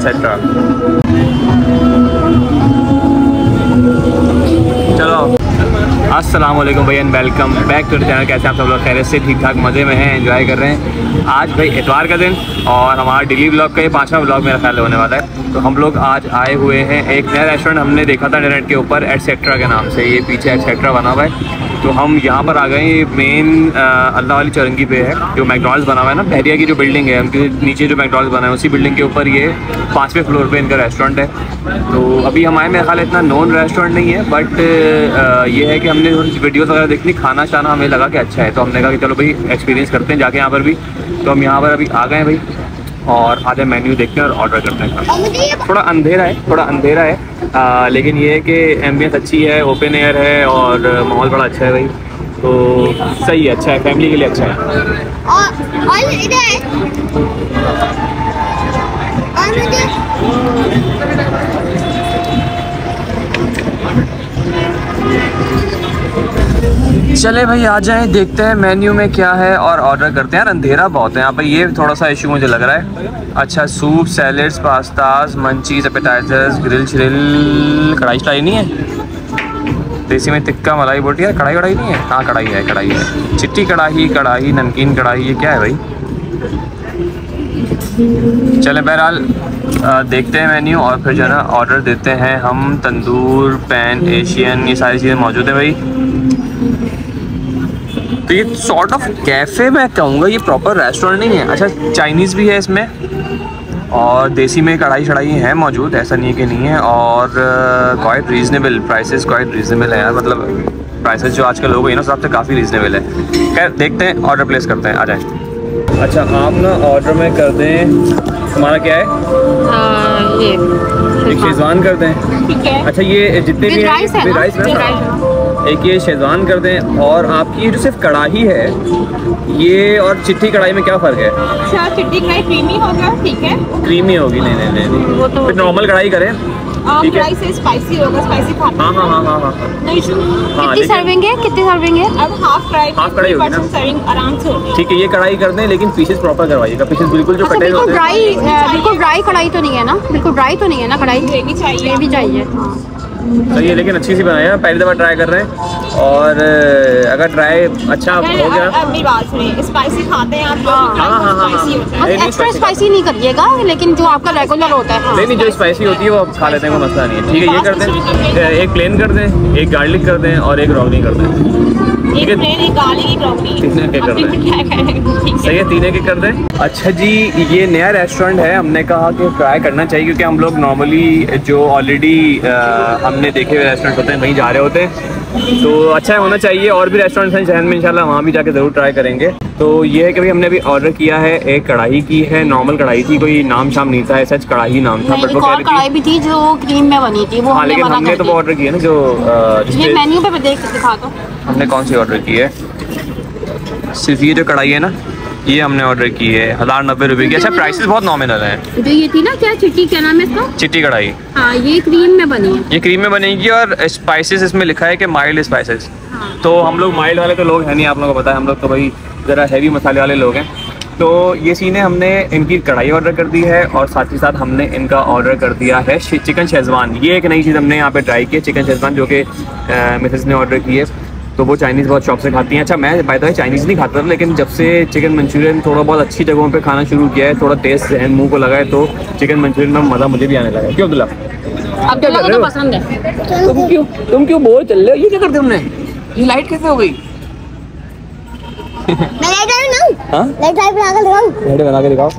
Etcetera चलो। अस्सलाम वालेकुम and welcome back to channel. कैसे आप सब लोग? खैर से ठीक ठाक, मज़े में हैं, एंजॉय कर रहे हैं। आज भाई इतवार का दिन और हमारा डेली ब्लॉग का ये पाँचवा ब्लॉग मेरा ख्याल होने वाला है। तो हम लोग आज आए हुए हैं एक नया रेस्टोरेंट हमने देखा था इंटरनेट के ऊपर एटसेट्रा के नाम से। ये पीछे एटसेट्रा बना हुआ है। तो हम यहाँ पर आ गए ये मेन अल्लाह वाली चरंगी पे है, जो मैकडॉनल्ड्स बना हुआ है ना। बहरिया की जो बिल्डिंग है, उनके नीचे जो मैकडॉनल्ड्स बना है, उसी बिल्डिंग के ऊपर ये पाँचवें फ्लोर पे इनका रेस्टोरेंट है। तो अभी हमारे मेरे ख्याल इतना नॉन रेस्टोरेंट नहीं है बट ये है कि हमने वीडियोज़ वगैरह देखनी खाना शाना हमें लगा कि अच्छा है। तो हमने कहा कि चलो भाई एक्सपीरियंस करते हैं जाके यहाँ पर भी। तो हम यहाँ पर अभी आ गए भाई। और आधे मेन्यू देखते हैं और ऑर्डर करते हैं। थोड़ा अंधेरा है थोड़ा अंधेरा है। आ, लेकिन ये है कि एम्बियंस अच्छी है ओपन एयर है और माहौल बड़ा अच्छा है भाई। तो सही है अच्छा है फैमिली के लिए अच्छा है। और और चले भाई, आ जाएँ, देखते हैं मेन्यू में क्या है और ऑर्डर करते हैं। यार, अंधेरा बहुत है यहाँ पर ये थोड़ा सा इशू मुझे लग रहा है। अच्छा soup salads pastas munchies appetizers grill shrill कढ़ाई शढ़ाई नहीं है? देसी में टिक्का, मलाई, बोटी। है कढ़ाई कढ़ाई नहीं है? हाँ कढ़ाई है कढ़ाई है। चिट्टी कढ़ाई कढ़ाई, नमकीन कढ़ाई, ये क्या है भाई? चले, बहरहाल देखते हैं मेन्यू और फिर जो है ना ऑर्डर देते हैं हम। तंदूर पैन एशियन ये सारी चीज़ें मौजूद है भाई। तो ये सॉर्ट ऑफ़ कैफ़े मैं कहूँगा ये प्रॉपर रेस्टोरेंट नहीं है। अच्छा चाइनीज़ भी है इसमें और देसी में कढ़ाई शढ़ाई है मौजूद ऐसा नहीं है कि नहीं है और quite reasonable prices quite reasonable है यार मतलब प्राइसेस जो आजकल लोग हैं ना हिसाब से काफ़ी रीजनेबल है। खैर देखते हैं ऑर्डर प्लेस करते हैं आ जाए। अच्छा आप ना ऑर्डर में कर दें हमारा क्या है? आ, ये शेजवान। कर दें। ठीक है। अच्छा ये जितने भी हैं राइस है? राइस है। एक ये शेजवान कर दें और आपकी ये जो सिर्फ़ कढ़ाई है ये और चिट्ठी कढ़ाई में क्या फ़र्क है? अच्छा चिट्टी कढ़ाई क्रीमी होगा ठीक है? क्रीमी होगी नहीं नहीं नहीं, नहीं। वो तो नॉर्मल कढ़ाई करें ठीक है। से स्पाइसी होगा स्पाइसी खाते हाँ हाँ हाँ हाँ हाँ हाँ। हाँ कितनी सर्विंग है? कितनी सर्विंग है? अब हाफ़ कढ़ाई Half कढ़ाई होगी ना? सर्विंग आराम से होगी। ठीक है ये कढ़ाई कर दें लेकिन पीसेस प्रॉपर करवाइएगा। पीसेस बिल्कुल जो अच्छा कटे होते हैं। ड्राई बिल्कुल ड्राई कढ़ाई तो नहीं है ना? बिल्कुल ड्राई तो नहीं है ना कढ़ाई ग्रेवी चाहिए। ग्रेवी चाहिए हाँ। सही है लेकिन अच्छी सी बनाई है। पहली दफ़ा ट्राई कर रहे हैं और अगर ट्राई अच्छा हो गया। अब- अब बात स्पाइसी खाते हैं आप हाँ, हाँ, हाँ, स्पाइसी हाँ। है। एक्स्ट्रा स्पाइसी नहीं करिएगा लेकिन जो आपका रेगुलर होता है। नहीं नहीं जो स्पाइसी होती है वो आप खा लेते हैं कोई मसला नहीं है। ठीक है ये कर दें। एक प्लेन कर दें एक गार्लिक कर दें और एक रॉगनी कर दें। है। के ठीक सही है तीन एक कर दें। अच्छा जी ये नया रेस्टोरेंट है हमने कहा कि ट्राई करना चाहिए क्योंकि हम लोग नॉर्मली जो ऑलरेडी हमने देखे हुए रेस्टोरेंट होते हैं वहीं जा रहे होते हैं। तो अच्छा होना चाहिए और भी रेस्टोरेंट्स हैं शहर में इंशाल्लाह वहाँ भी जाके ज़रूर ट्राई करेंगे। तो ये है कि भाई हमने अभी ऑर्डर किया है एक कढ़ाई की है नॉर्मल कढ़ाई थी कोई नाम शाम नहीं था सच कढ़ाई नाम था बट वो कह रही कढ़ाई थी भी थी जो क्रीम में बनी थी वो हाँ लेकिन हमने तो वो ऑर्डर किया ना जो ये मेन्यू पे देख दिखा दो। हमने कौन सी ऑर्डर की है? सिर्फ़ ये जो कढ़ाई है ना? ये हमने ऑर्डर की है हज़ार नब्बे रुपये की। अच्छा प्राइसेस बहुत नॉमिनल हैं। जो ये थी ना क्या चिट्टी क्या नाम है इसका? चिट्टी कढ़ाई। हाँ ये क्रीम में बनी है। ये क्रीम में बनेगी और स्पाइसेस इसमें लिखा है कि माइल्ड स्पाइसेस तो हम लोग माइल्ड वाले तो लोग हैं नहीं आप लोगों को पता है हम लोग तो भाई ज़रा हैवी मसाले वाले लोग हैं। तो ये सीन है हमने इनकी कढ़ाई ऑर्डर कर दी है और साथ ही साथ हमने इनका ऑर्डर कर दिया है चिकन शेजवान ये एक नई चीज़ हमने यहाँ पे ट्राई की है चिकन शेजवान जो कि मिसेज ने ऑर्डर की है। तो वो चाइनीज़ बहुत शौक से खाती हैं। अच्छा मैं बाय द वे चाइनीज़ नहीं खाता था लेकिन जब से चिकन मंचूरियन थोड़ा बहुत अच्छी जगहों पे खाना शुरू किया है थोड़ा टेस्ट जहन मुँह को लगा है तो चिकन मंचूरियन में मज़ा मुझे भी आने लगा है। क्यों अब्दुल्ला? अब्दुल्ला को तो पसंद है। तुम क्यों तुम क्यों बोल चल रहे हो? ये क्या करते हमने ये लाइट कैसे हो गई? मैं लाइट हाँ। लाइट बना लाइट के दिखाओ।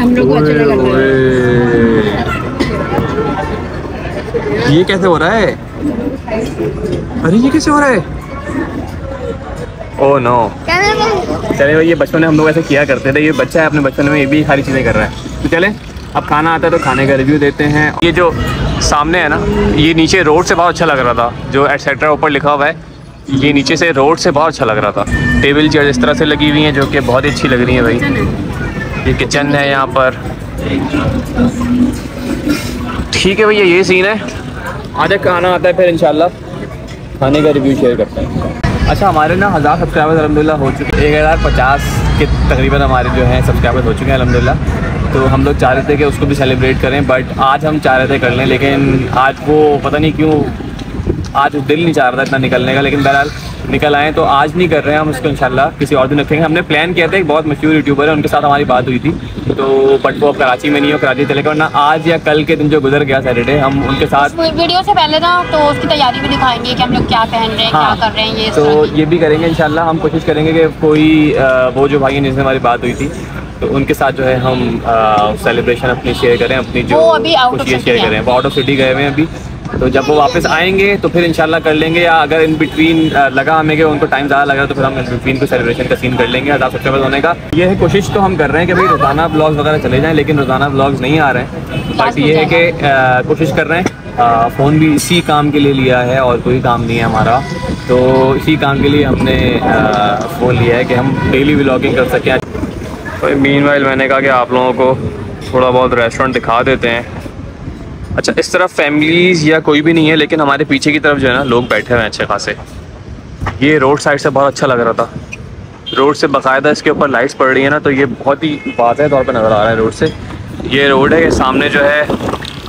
हम लोग को अच्छा ये कैसे हो रहा है? अरे ये कैसे हो रहा है? ओह नो क्या मैं चले भाई ये बचपन में हम लोग ऐसे किया करते थे। ये बच्चा है अपने बचपन में ये भी सारी चीज़ें कर रहा है। तो चले अब खाना आता है तो खाने का रिव्यू देते हैं। ये जो सामने है ना ये नीचे रोड से बहुत अच्छा लग रहा था जो एटसेट्रा ऊपर लिखा हुआ है ये नीचे से रोड से बहुत अच्छा लग रहा था। टेबल चेयर इस तरह से लगी हुई हैं जो कि बहुत ही अच्छी लग रही हैं भाई। ये किचन है यहाँ पर। ठीक है भैया, ये सीन है। आधा खाना आता है, फिर इंशाल्लाह खाने का रिव्यू शेयर करते हैं। अच्छा हमारे ना हज़ार सब्सक्राइबर्स अलहमदिल्ला हो चुके हैं। एक हज़ार पचास के तकरीबन हमारे जो हैं सब्सक्राइबर्स हो चुके हैं अलहमदिल्ला तो हम लोग चाह रहे थे कि उसको भी सेलिब्रेट करें बट आज हम चाह रहे थे कर लें, लेकिन आज वो पता नहीं क्यों, आज दिल नहीं चाह रहा था इतना निकलने का, लेकिन बहरहाल निकल आए तो आज नहीं कर रहे हैं हम उसको इंशाल्लाह किसी और दिन रखेंगे। हमने प्लान किया था एक बहुत मशहूर यूट्यूबर है उनके साथ हमारी बात हुई थी। तो बट वो अब कराची में नहीं हो कराची चले गए वरना आज या कल के दिन जो गुजर गया सैटरडे हम उनके साथ वीडियो से पहले ना तो उसकी तैयारी भी दिखाएँगे कि हम लोग क्या पहन रहे हैं हाँ क्या कर रहे हैं ये तो ये भी करेंगे इंशाल्लाह हम कोशिश करेंगे कि कोई वो जो भाई जिनसे हमारी बात हुई थी तो उनके साथ जो है हम सेलिब्रेशन अपनी शेयर करें अपनी जो खुशियाँ शेयर। करें। वो आउट ऑफ़ सिटी गए हुए हैं अभी। तो जब वो वापस आएँगे तो फिर इंशाल्लाह कर लेंगे, या अगर इन बिटवीन लगा हमें कि उनको टाइम ज़्यादा लगा तो फिर हम इन बिटवीन को सेलिब्रेशन का सीन कर लेंगे हज़ार सब्सक्राइबर्स होने का। ये है कोशिश तो हम कर रहे हैं कि भाई रोज़ाना ब्लॉग्स वगैरह चले जाएँ, लेकिन रोज़ाना ब्लॉग्स नहीं आ रहे हैं। बट ये है कि कोशिश कर रहे हैं फ़ोन भी इसी काम के लिए लिया है और कोई काम नहीं है हमारा। तो इसी काम के लिए हमने फ़ोन लिया है कि हम डेली व्लॉगिंग कर सकें। तो मीन मैंने कहा कि आप लोगों को थोड़ा बहुत रेस्टोरेंट दिखा देते हैं। अच्छा इस तरफ़ फैमिलीज़ या कोई भी नहीं है, लेकिन हमारे पीछे की तरफ़ जो है ना, लोग बैठे हुए हैं अच्छे खासे। ये रोड साइड से बहुत अच्छा लग रहा था। रोड से बाकायदा इसके ऊपर लाइट्स पड़ रही है ना तो ये बहुत ही वाजह तौर पर नज़र आ रहा है रोड से। ये रोड है, ये सामने जो है,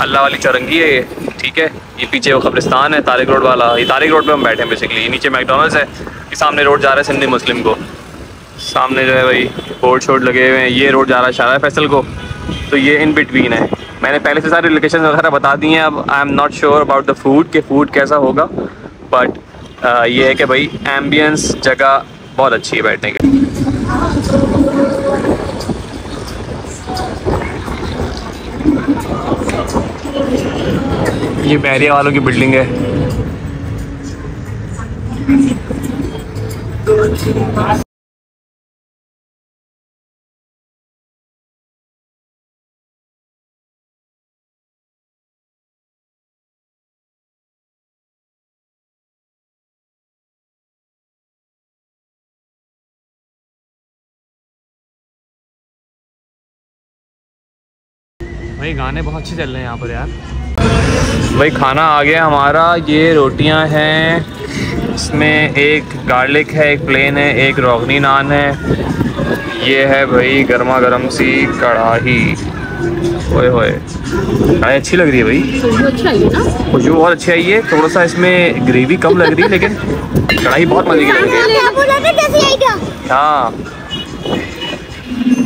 अल्लाह वाली चौरंगी है ये, ठीक है? ये पीछे वो कब्रिस्तान है, तारिक रोड वाला। ये तारिक रोड पे हम बैठे हैं बेसिकली ये नीचे मैकडोनल्ड्स है, ये सामने रोड जा रहा है सिंधी मुस्लिम को। सामने जो है भाई बोर्ड शोर्ड लगे हुए हैं। ये रोड जा रहा है शारा फैसल को। तो ये इन बिटवीन है। मैंने पहले से सारी लोकेशन वगैरह बता दी हैं, अब I am not sure about the food कि फ़ूड कैसा होगा बट ये है कि भाई एम्बियंस जगह बहुत अच्छी है बैठने की। ये बैरिया वालों की बिल्डिंग है। भाई गाने बहुत अच्छे चल रहे हैं यहाँ पर यार। भाई खाना आ गया हमारा। ये रोटियाँ हैं। इसमें एक गार्लिक है एक प्लेन है एक रोगनी नान है। ये है भाई गर्मा गर्म सी कढ़ाई ओए होए। कढ़ाई अच्छी लग रही है भाई। खुशबू अच्छी आई है ना? खुशबू बहुत अच्छी आई है। थोड़ा सा इसमें ग्रेवी कम लग रही है लेकिन कढ़ाई बहुत मज़े की लग रही है। हाँ।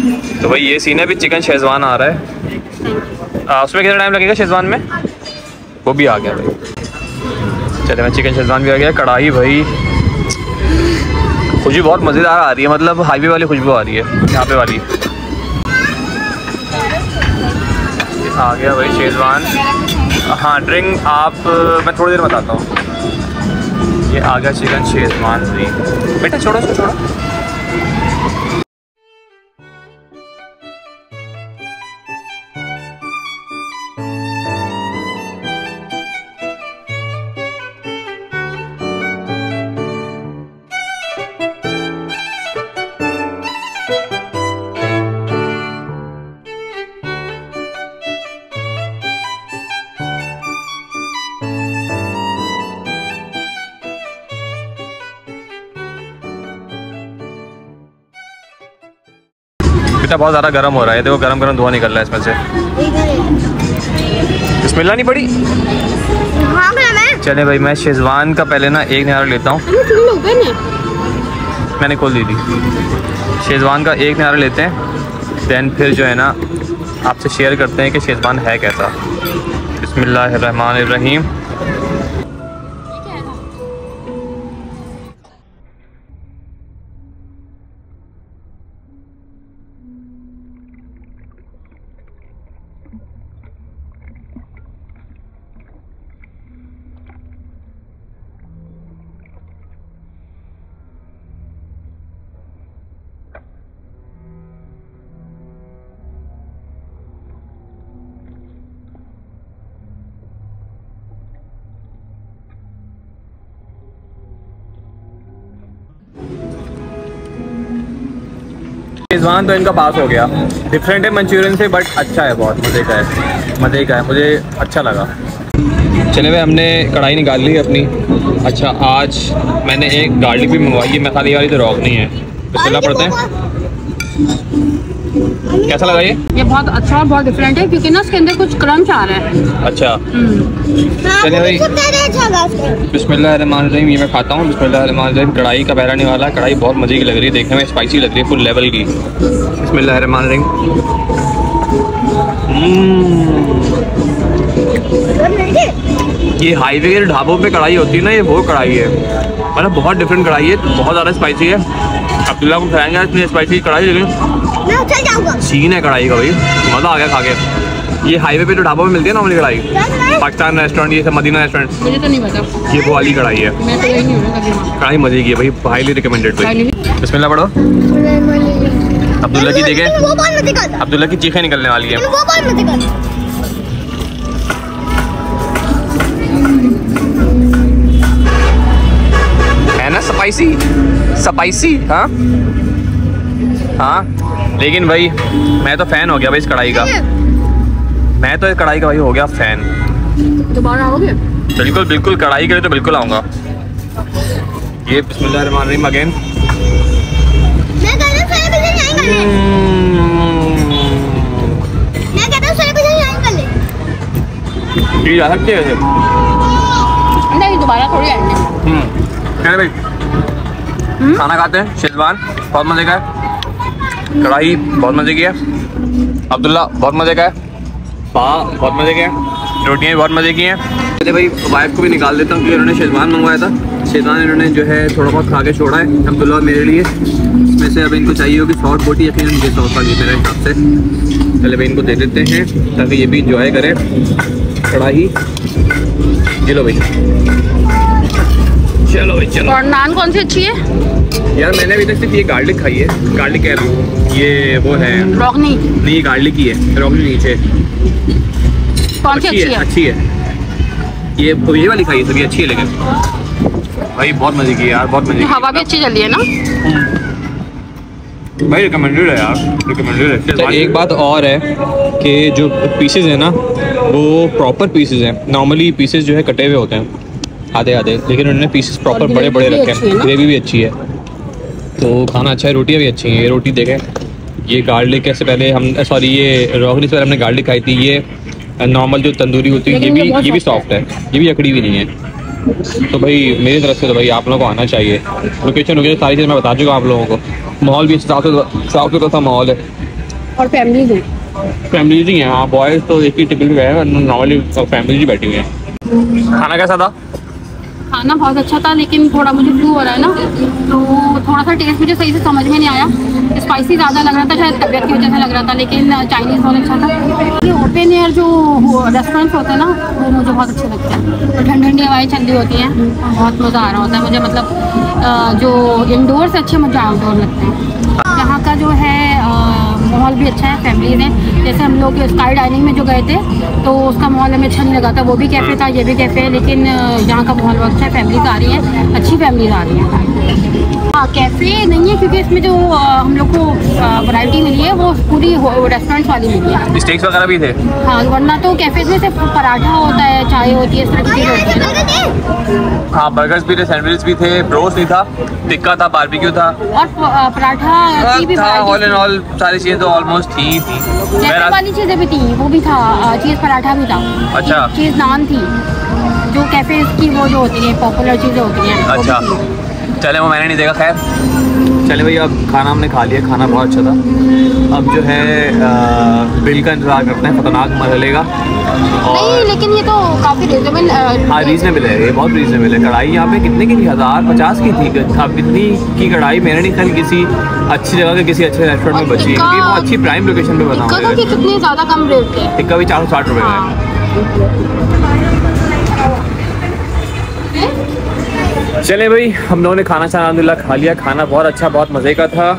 तो भाई ये सीन है अभी चिकन शेजवान आ रहा है। आ, उसमें कितना टाइम लगेगा शेजवान में? वो भी आ गया भाई। चले मैं चिकन शेजवान भी आ गया। कढ़ाई भाई। खुशबू बहुत मज़ेदार आ रही है मतलब हाईवे वाली खुशबू आ रही है यहाँ पे वाली। आ गया भाई शेजवान। हाँ ड्रिंक आप मैं थोड़ी देर बताता हूँ। ये आ गया चिकन शेजवान भाई बेटा छोड़ो छोड़ो। बेटा बहुत ज़्यादा गर्म हो रहा है। देखो गरम गरम धुआँ निकल रहा है इसमें से। बिस्मिल्लाह नहीं पड़ी? हाँ चले भाई मैं शेजवान का पहले ना एक निहारा लेता हूँ। मैंने खोल दी थी। शेजवान का एक निहारा लेते हैं। देन फिर जो है ना आपसे शेयर करते हैं कि शेजवान है कैसा। बिस्मिल्लाहिर्रहमानिर्रहीम। शेजवान तो इनका पास हो गया। डिफरेंट है मंचूरियन से बट अच्छा है बहुत मज़े का है। मज़े का है मुझे अच्छा लगा। चले भाई हमने कढ़ाई निकाल ली अपनी। अच्छा आज मैंने एक गार्लिक भी मंगवाई है मैं खाली वाली तो रॉक नहीं है। तो चला पड़ते हैं। कैसा लगा ये? ये बहुत अच्छा और बहुत डिफरेंट है क्योंकि ना इसके अंदर कुछ क्रंच आ रहा है। अच्छा। हम्म। हाँ चलिए भाई। बिस्मिल्लाहिर्रहमानिर्रहीम ये मैं खाता हूँ बिस्मिल्लाहिर्रहमानिर्रहीम कढ़ाई का बहरा नहीं वाला कढ़ाई बहुत मज़े की लग रही है देखने में स्पाइसी लग रही है फुल लेवल की। बिस्मिल्लाहिर्रहमानिर्रहीम हम्म, ये हाईवे के ढाबों पे कढ़ाई होती है ना ये वो कढ़ाई है। मतलब बहुत डिफरेंट कढ़ाई है बहुत ज़्यादा स्पाइसी है। अब्दुल्ला को खिलाएँगे इतनी स्पाइसी कढ़ाई लेकिन मैं चल जाऊँगा। सीन है कढ़ाई का भाई मज़ा आ गया खा के। ये हाईवे पे जो ढाबा में मिलती है ना वाली कढ़ाई पाकिस्तान रेस्टोरेंट ये सब मदीना रेस्टोरेंट मुझे तो नहीं पता। ये वो वाली कढ़ाई है। मैं तो यही नहीं हूँ कभी वहाँ। कढ़ाई मज़े की है भाई हाईली रिकमेंडेड भाई। Highly- बिस्मिल्लाह पढ़ो। अब्दुल्ला की देखे। वो बॉल मत कर अब्दुल्ला की चीखें निकलने वाली है। वो बॉल मत कर है ना स्पाइसी स्पाइसी हाँ? हाँ लेकिन भाई मैं तो फ़ैन हो गया भाई इस कढ़ाई का। मैं तो इस कढ़ाई का भाई हो गया फ़ैन दोबारा आओगे? बिल्कुल बिल्कुल कढ़ाई के लिए तो बिल्कुल आऊँगा। ये अगेन मैं कह रहा हूँ सारे बजे यहीं कर ले मैं कहता हूँ सारे बजे यहीं कर ले ये जा सकती है वैसे। नहीं दोबारा थोड़ी आएँगे। हम्म। भाई खाना खाते हैं शेजवान बहुत मज़े का है। कढ़ाई बहुत मज़े की है। अब्दुल्ला बहुत मज़े का है। पा बहुत मज़े के हैं। रोटियाँ भी बहुत मज़े की हैं। चले भाई वाइफ को भी निकाल देता हूँ क्योंकि उन्होंने शेजवान मंगवाया था। शेजवान इन्होंने जो है थोड़ा बहुत खा के छोड़ा है। अब्दुल्ला मेरे लिए। इसमें से अब इनको चाहिए होगी सौ बोटी यकीन मुझे सॉस वाली मेरे हिसाब से। चले भाई इनको दे देते हैं, ताकि ये भी इंजॉय करें। कढ़ाई। ये लो भाई। चलो भाई, चलो। और नान कौन सी अच्छी है? यार मैंने अभी तक सिर्फ़ ये गार्लिक खाई है। गार्लिक कह रहा हूँ। ये वो है। रोकनी नहीं ये गार्लिक ही है। रॉकली नीचे कौन सी अच्छी है अच्छी है? ये ये वाली खाई है सभी अच्छी है लेकिन। भाई बहुत मज़े की है यार बहुत मज़े की हवा भी अच्छी चल रही है ना? भाई रिकमेंडेड है यार रिकमेंडेड है। अच्छा एक बात और है कि जो पीसेज है ना वो प्रॉपर पीसेज हैं। नॉर्मली पीसेज जो है कटे हुए होते हैं। आधे आधे लेकिन उन्होंने पीसेस प्रॉपर बड़े बड़े रखे हैं। ग्रेवी भी अच्छी है। तो खाना अच्छा है रोटियाँ भी अच्छी हैं। ये रोटी देखें ये गार्लिक कैसे पहले हम सॉरी ये रोगनी से पहले हमने गार्लिक खाई थी। ये नॉर्मल जो तंदूरी होती है ये भी ये भी सॉफ्ट है। ये भी अकड़ी भी नहीं है। तो भाई मेरी तरफ़ से तो भाई आप लोगों को आना चाहिए। लोकेशन वगैरह सारी चीज़ मैं बता चुका आप लोगों को। माहौल भी साफ़ सुथरा साफ़ सुथरा सा माहौल है। और फैमिली है। फैमिलीज़ ही हैं हाँ बॉयज़ तो एक ही टिकट गए हैं नॉर्मली फैमिलीज़ ही बैठी हुई हैं। खाना कैसा था? खाना बहुत अच्छा था लेकिन थोड़ा मुझे फ्लू हो रहा है ना तो थोड़ा सा टेस्ट मुझे सही से समझ में नहीं आया। स्पाइसी ज़्यादा लग रहा था, शायद तबीयत की वजह से लग रहा था, लेकिन चाइनीज़ बहुत अच्छा था। ये ओपन एयर जो रेस्टोरेंट्स होते हैं ना, वो मुझे बहुत अच्छे लगते हैं। तो ठंडी ठंडी हवाएँ रही होती हैं, बहुत मज़ा आ रहा होता है मुझे मतलब जो इंडोर से अच्छे मुझे आउटडोर लगते हैं। यहाँ का जो है माहौल भी अच्छा है फैमिलीज़ हैं। जैसे हम लोग स्काई डाइनिंग में जो गए थे तो उसका माहौल हमें अच्छा नहीं लगा था, वो भी कैफ़े था, ये भी कैफ़े है, लेकिन यहाँ का माहौल बहुत अच्छा है फैमिलीज़ आ रही हैं, अच्छी फैमिलीज़ आ रही हाँ। कैफ़े नहीं है क्योंकि इसमें जो हम लोग को वैरायटी मिली है वो पूरी रेस्टोरेंट्स वाली मिली है। स्टेक्स वगैरह भी थे? हाँ वरना तो कैफ़े में सिर्फ़ पराठा होता है चाय होती है इस तरह की चीज़ होती है। हाँ बर्गर्स भी थे सैंडविच भी थे ब्रोस नहीं था टिक्का था बारबेक्यू था। और पराठा भी था ऑल variety ऑल सारी चीज़ें तो ऑलमोस्ट थी। ही थी वाली चीज़ें भी थी वो भी था चीज़ पराठा भी था। अच्छा। चीज़ नान थी जो कैफ़े की वो जो होती है पॉपुलर चीज़ें होती हैं अच्छा। चले वो मैंने नहीं देखा खैर। चले भाई अब खाना हमने खा लिया खाना बहुत अच्छा था। अब जो है बिल का इंतज़ार करते हैं खतरनाक मरहले का नहीं लेकिन ये तो काफ़ी रिजनेबल हाँ रीजनेबल है ये बहुत रीजनेबल है। कढ़ाई यहाँ पे कितने की थी? हज़ार पचास की थी। अब इतनी की कढ़ाई मेरे नहीं ख्याल किसी अच्छी जगह के किसी अच्छे रेस्टोरेंट में बची। है क्योंकि बहुत अच्छी प्राइम लोकेशन पे टिक्का बताऊँ कि कितने ज़्यादा कम रेट के हैं। टिक्का भी चार सौ साठ रुपये का है। चले भाई, हम लोगों ने खाना शाना अलहमदिल्ला खा लिया। खाना बहुत अच्छा बहुत मज़े का था।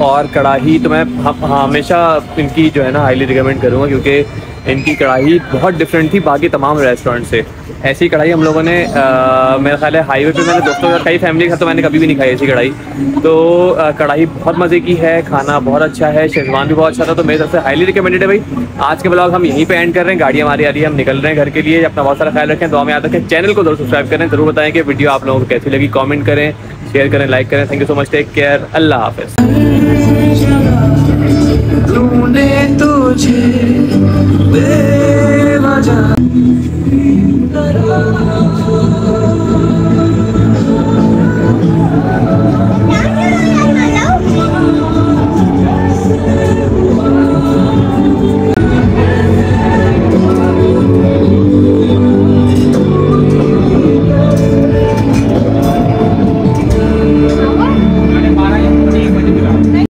और कढ़ाई तो मैं हमेशा इनकी जो है ना हाईली रिकमेंड करूँगा, क्योंकि इनकी कढ़ाई बहुत डिफरेंट थी बाकी तमाम रेस्टोरेंट से। ऐसी कढ़ाई हम लोगों ने मेरा ख्याल है हाईवे पे मैंने दोस्तों का कई फैमिली साथ तो मैंने कभी भी नहीं खाई ऐसी कढ़ाई। तो कढ़ाई बहुत मज़े की है, खाना बहुत अच्छा है, शेजवान भी बहुत अच्छा था तो मेरी तरफ़ से हाईली रिकमेंडेड है भाई। आज के ब्लॉग हम यहीं पर एंड कर रहे हैं गाड़ी हमारी आ रही है, हम निकल रहे हैं घर के लिए, अपना बहुत सारा ख्याल रखें, दुआ में याद रखें। चैनल को ज़रूर सब्सक्राइब करें, ज़रूर बताएँ कि वीडियो आप लोगों को कैसी लगी कॉमेंट करें। शेयर करें लाइक करें. Thank you so much take care Allah Hafiz